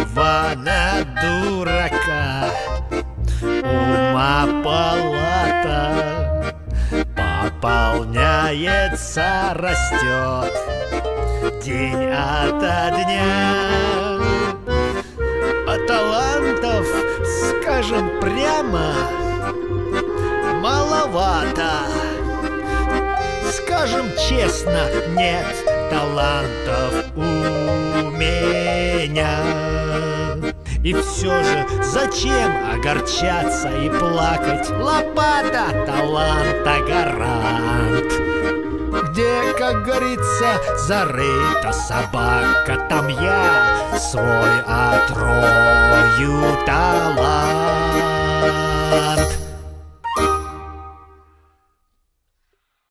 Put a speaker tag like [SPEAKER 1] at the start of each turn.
[SPEAKER 1] Ивана дурака Ума палата Пополняется, растет День ото дня. А талантов, скажем прямо Маловато Скажем честно, нет талантов у меня. И все же зачем огорчаться и плакать? Лопата таланта гарант. Где, как говорится, зарыта собака Там я свой отрою